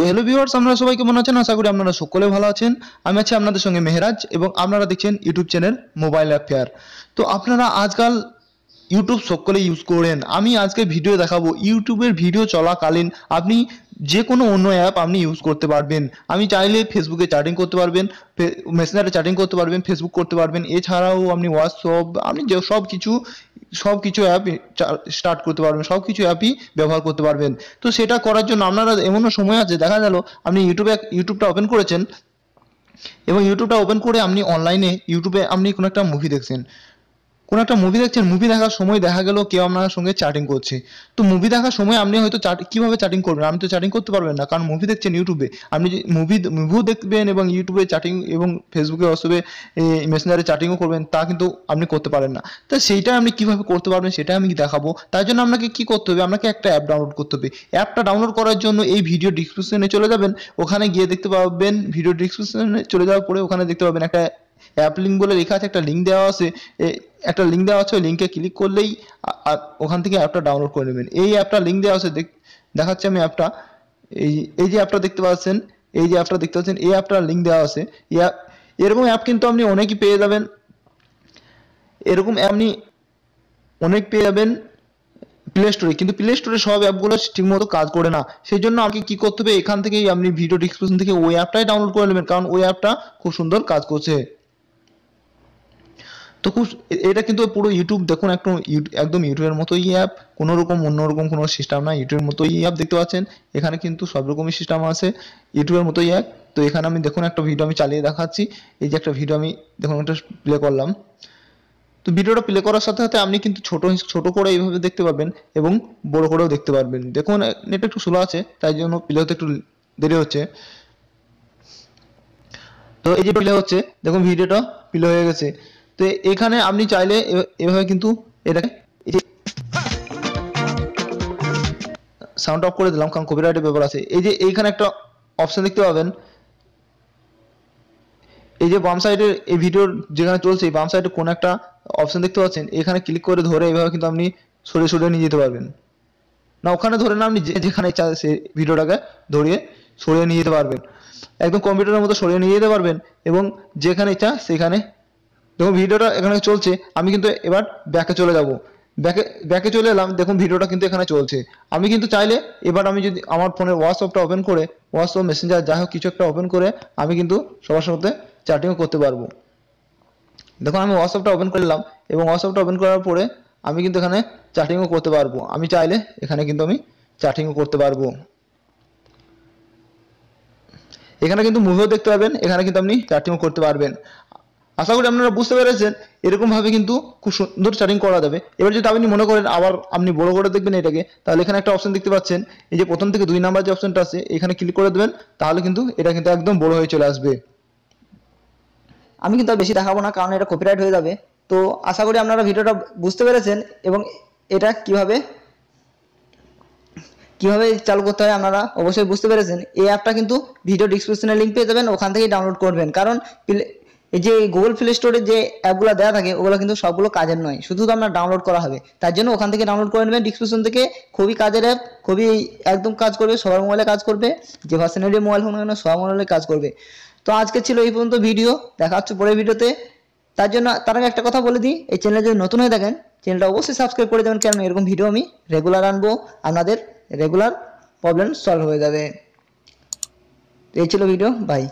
তো hello viewers আপনারা সবাই কেমন আছেন? আশা করি আপনারা সকলে ভালো আছেন। আমি আছি আপনাদের সঙ্গে মেহরাজ এবং আপনারা দেখছেন ইউটিউব চ্যানেল মোবাইল অ্যাফেয়ার তো আপনারা আজকাল ইউটিউব সকলে ইউজ করেন। আমি আজকে ভিডিও দেখাবো। ইউটিউবের ভিডিও চলাকালীন আপনি যে কোনো অন্য অ্যাপ আপনি ইউজ করতে পারবেন। আমি চাইলে ফেসবুকে চ্যাটিং করতে পারবেন মেসেঞ্জারে চ্যাটিং করতে পারবেন ফেসবুক করতে পারবেন। এছাড়াও আপনি হোয়াটসঅ্যাপ আপনি যে সব কিছু সব কিছু অ্যাপ স্টার্ট করতে পারবেন, সব কিছু অ্যাপই ব্যবহার করতে পারবেন। তো সেটা করার জন্য আপনারা এমনও সময় আছে, দেখা গেল আপনি ইউটিউবে ইউটিউবটা ওপেন করেছেন এবং ইউটিউবটা ওপেন করে আপনি অনলাইনে ইউটিউবে আপনি কোনো একটা মুভি দেখছেন। কোনো একটা মুভি দেখছেন মুভি দেখার সময় দেখা গেল কেউ আপনার সঙ্গে চ্যাটিং করছে। তো মুভি দেখার সময় আপনি হয়তো চ্যাট কীভাবে চ্যাটিং করবেন? আপনি তো চ্যাটিং করতে পারবেন না, কারণ মুভি দেখছেন ইউটিউবে আপনি মুভি মুভিও দেখবেন এবং ইউটিউবে চ্যাটিং এবং ফেসবুকে হোয়াটসঅ্যাপে মেসেঞ্জারে চ্যাটিংও করবেন, তা কিন্তু আপনি করতে পারেন না। তো সেইটা আপনি কীভাবে করতে পারবেন সেটা আমি দেখাবো। তার জন্য আপনাকে কি করতে হবে? আপনাকে একটা অ্যাপ ডাউনলোড করতে হবে। অ্যাপটা ডাউনলোড করার জন্য এই ভিডিও ডিসক্রিপশনে চলে যাবেন। ওখানে গিয়ে দেখতে পাবেন ভিডিও ডিসক্রিপশনে চলে যাওয়ার পরে ওখানে দেখতে পাবেন একটা অ্যাপ লিঙ্ক বলে লেখা আছে, একটা লিঙ্ক দেওয়া আছে একটা লিঙ্ক দেওয়া আছে, ওই লিঙ্কে ক্লিক করলেই ওখান থেকে অ্যাপটা ডাউনলোড করে নেবেন। এই অ্যাপটা লিঙ্ক দেওয়া আছে দেখাচ্ছি আমি অ্যাপটা এই এই যে অ্যাপটা দেখতে পাচ্ছেন, এই যে অ্যাপটা দেখতে পাচ্ছেন, এই অ্যাপটার লিঙ্ক দেওয়া আছে। এরকম অ্যাপ কিন্তু আপনি অনেকই পেয়ে যাবেন। এরকম আপনি অনেক পেয়ে যাবেন প্লে স্টোরে কিন্তু প্লে স্টোরে সব অ্যাপগুলো ঠিকমতো কাজ করে না। সেই জন্য আমাকে কি করতে হবে? এখান থেকেই আপনি ভিডিও ডিসক্রিপশন থেকে ওই অ্যাপটাই ডাউনলোড করে নেবেন। কারণ ওই অ্যাপটা খুব সুন্দর কাজ করছে। তো খুব এটা কিন্তু পুরো ইউটিউব দেখুন, একদম একদম ইউটিউবের মতোই অ্যাপ কোনো রকম অন্যরকম কোনো সিস্টেম না, ইউটিউবের মতোই অ্যাপ দেখতে পাচ্ছেন। এখানে কিন্তু সব রকমই সিস্টেম আছে, ইউটিউবের মতোই অ্যাপ তো এখানে আমি, দেখুন, একটা ভিডিও আমি চালিয়ে দেখাচ্ছি। এই যে একটা ভিডিও আমি, দেখুন, একটা প্লে করলাম। তো ভিডিওটা প্লে করার সাথে সাথে আপনি কিন্তু ছোট ছোট করে এইভাবে দেখতে পাবেন এবং বড় করেও দেখতে পারবেন। দেখুন নেট একটু স্লো আছে, তাই জন্য প্লে হতে একটু দেরি হচ্ছে। তো এই যে প্লে হচ্ছে, দেখুন ভিডিওটা প্লে হয়ে গেছে। তো এখানে আপনি চাইলে এভাবে কিন্তু এটাকে সাউন্ড অফ করে দিলাম, কারণ কপিরাইটের ব্যাপার আছে। এই যে এইখানে একটা অপশন দেখতে পাবেন। এই যে বাম সাইডের এই ভিডিওর যেখানে চলছে বাম সাইডে কোন একটা অপশন দেখতে পাচ্ছেন, এখানে ক্লিক করে ধরে এইভাবে কিন্তু আপনি সরিয়ে সরিয়ে নিয়ে যেতে পারবেন। না, ওখানে ধরে না, আপনি যেখানে ইচ্ছা সেই ভিডিওটাকে ধরিয়ে সরিয়ে নিয়ে যেতে পারবেন। একদম কম্পিউটারের মতো সরিয়ে নিয়ে যেতে পারবেন এবং যেখানে ইচ্ছা সেখানে দেখুন ভিডিওটা এখানে চলছে, আমি কিন্তু এবার ব্যাকে চলে যাব। ব্যাকে ব্যাকে চলে এলাম, দেখুন ভিডিওটা কিন্তু এখানে চলছে। আমি কিন্তু চাইলে এবার আমি যদি আমার ফোনের হোয়াটসঅ্যাপটা ওপেন করে হোয়াটসঅ্যাপ মেসেঞ্জার যাই হোক কিছু একটা ওপেন করে, আমি কিন্তু সবার সাথে চ্যাটিংও করতে পারব। দেখুন আমি হোয়াটসঅ্যাপটা ওপেন করলাম এবং হোয়াটসঅ্যাপটা ওপেন করার পরে আমি কিন্তু এখানে চ্যাটিংও করতে পারব। আমি চাইলে এখানে কিন্তু আমি চ্যাটিংও করতে পারব। এখানে কিন্তু মুভিও দেখতে পাবেন এখানে কিন্তু আপনি চ্যাটিংও করতে পারবেন। আশা করি আপনারা বুঝতে পেরেছেন এরকমভাবে কিন্তু খুব সুন্দর চ্যাটিং করা যাবে। এবার যদি আপনি মনে করেন আবার আপনি বড় করে দেখবেন এটাকে, তাহলে এখানে একটা অপশন দেখতে পাচ্ছেন। এই যে প্রথম থেকে দুই নাম্বার যে অপশনটা আছে, এখানে ক্লিক করে দেবেন, তাহলে কিন্তু এটা কিন্তু একদম বড় হয়ে চলে আসবে। আমি কিন্তু আর বেশি দেখাবো না, কারণ এটা কপিরাইট হয়ে যাবে। তো আশা করি আপনারা ভিডিওটা বুঝতে পেরেছেন এবং এটা কীভাবে কীভাবে চালু করতে হয় আপনারা অবশ্যই বুঝতে পেরেছেন। এই অ্যাপটা কিন্তু ভিডিও ডিসক্রিপশনে লিঙ্ক পেয়ে যাবেন, ওখান থেকেই ডাউনলোড করবেন। কারণ এই যে গুগল প্লে স্টোরে যে অ্যাপগুলো দেওয়া থাকে, ওগুলো কিন্তু সবগুলো কাজের নয়। শুধু তো আপনার ডাউনলোড করা হবে। তার জন্য ওখান থেকে ডাউনলোড করে নেবেন। ডিসক্রিপশন থেকে খুবই কাজের অ্যাপ খুবই একদম কাজ করবে, সবার মোবাইলে কাজ করবে। যে ভার্সনেরই মোবাইল ফোন কেন সবার মোবাইলে কাজ করবে। তো আজকে ছিল এই পর্যন্ত ভিডিও দেখা হচ্ছে পরের ভিডিওতে তার জন্য তার আগে একটা কথা বলে দিই, এই চ্যানেলে যদি নতুন হয়ে থাকেন চ্যানেলটা অবশ্যই সাবস্ক্রাইব করে দেবেন। কেন এরকম ভিডিও আমি রেগুলার আনব আপনাদের রেগুলার প্রবলেম সলভ হয়ে যাবে। এই ছিল ভিডিও বাই